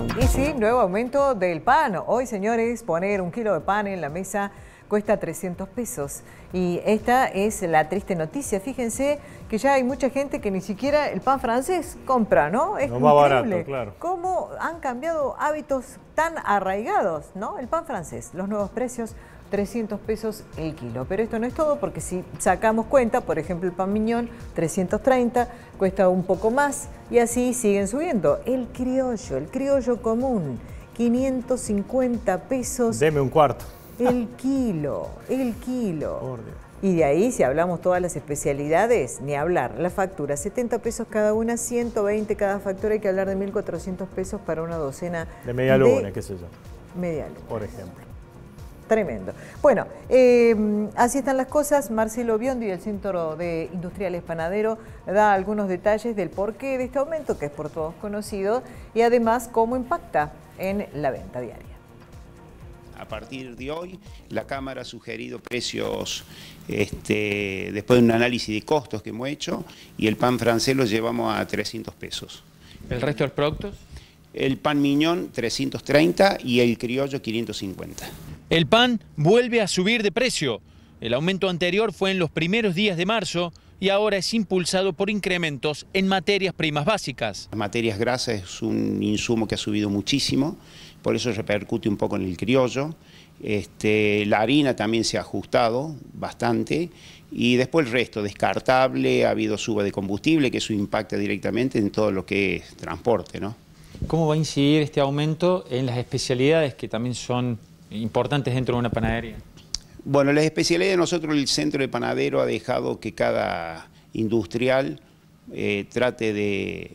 Y sí, nuevo aumento del pan. Hoy, señores, poner un kilo de pan en la mesa cuesta 300 pesos. Y esta es la triste noticia. Fíjense que ya hay mucha gente que ni siquiera el pan francés compra, ¿no? Es más barato, claro. Cómo han cambiado hábitos tan arraigados, ¿no? El pan francés, los nuevos precios 300 pesos el kilo. Pero esto no es todo porque si sacamos cuenta, por ejemplo el pan miñón 330 cuesta un poco más y así siguen subiendo. El criollo, el criollo común, 550 pesos. Deme un cuarto. El kilo, el kilo. Y de ahí, si hablamos todas las especialidades, ni hablar. La factura, 70 pesos cada una, 120 cada factura. Hay que hablar de 1.400 pesos para una docena. De media luna, qué sé yo. Media luna. Por ejemplo. Tremendo. Bueno, eh, así están las cosas. Marcelo Biondi del Centro de Industriales Panadero da algunos detalles del porqué de este aumento, que es por todos conocido, y además cómo impacta en la venta diaria. A partir de hoy, la Cámara ha sugerido precios este, después de un análisis de costos que hemos hecho y el pan francés lo llevamos a 300 pesos. ¿El resto de los productos? El pan miñón 330 y el criollo 550. El pan vuelve a subir de precio. El aumento anterior fue en los primeros días de marzo y ahora es impulsado por incrementos en materias primas básicas. Las materias grasas es un insumo que ha subido muchísimo, por eso repercute un poco en el criollo. Este, la harina también se ha ajustado bastante y después el resto, descartable, ha habido suba de combustible, que eso impacta directamente en todo lo que es transporte. ¿no? ¿Cómo va a incidir este aumento en las especialidades que también son importantes dentro de una panadería? Bueno, las especialidades de nosotros, el centro de panadero ha dejado que cada industrial eh, trate de,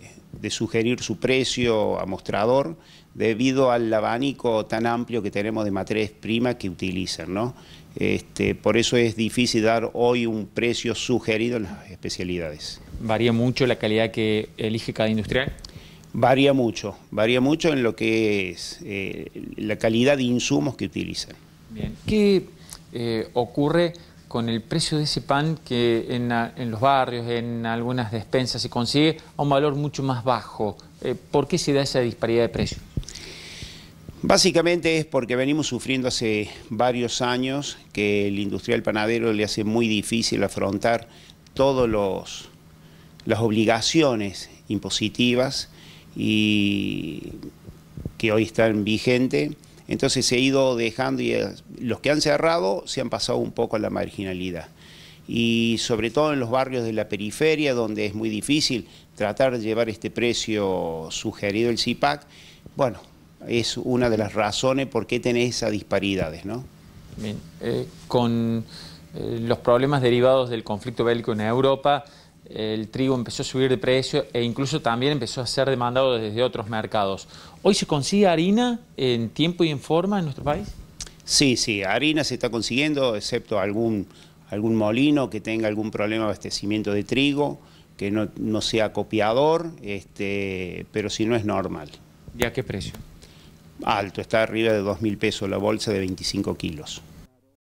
sugerir su precio a mostrador debido al abanico tan amplio que tenemos de materias primas que utilizan. ¿no? Este, por eso es difícil dar hoy un precio sugerido en las especialidades. ¿Varía mucho la calidad que elige cada industrial? Varía mucho, varía mucho en lo que es eh, la calidad de insumos que utilizan. Bien. ¿Qué eh, ocurre con el precio de ese pan que en, los barrios, en algunas despensas se consigue a un valor mucho más bajo? Eh, ¿Por qué se da esa disparidad de precio? Básicamente es porque venimos sufriendo hace varios años que el industrial panadero le hace muy difícil afrontar todas las obligaciones impositivas y que hoy están vigentes. Entonces se ha ido dejando y los que han cerrado se han pasado un poco a la marginalidad. Y sobre todo en los barrios de la periferia, donde es muy difícil tratar de llevar este precio sugerido el CIPAC, bueno, es una de las razones por qué tenés esas disparidades, ¿no? Bien, eh, con eh, los problemas derivados del conflicto bélico en Europa, el trigo empezó a subir de precio e incluso también empezó a ser demandado desde otros mercados. ¿Hoy se consigue harina en tiempo y en forma en nuestro país? Sí, sí, harina se está consiguiendo, excepto algún, algún molino que tenga algún problema de abastecimiento de trigo, que no, sea copiador, este, pero si no es normal. ¿Y a qué precio? Alto, está arriba de 2.000 pesos la bolsa de 25 kilos.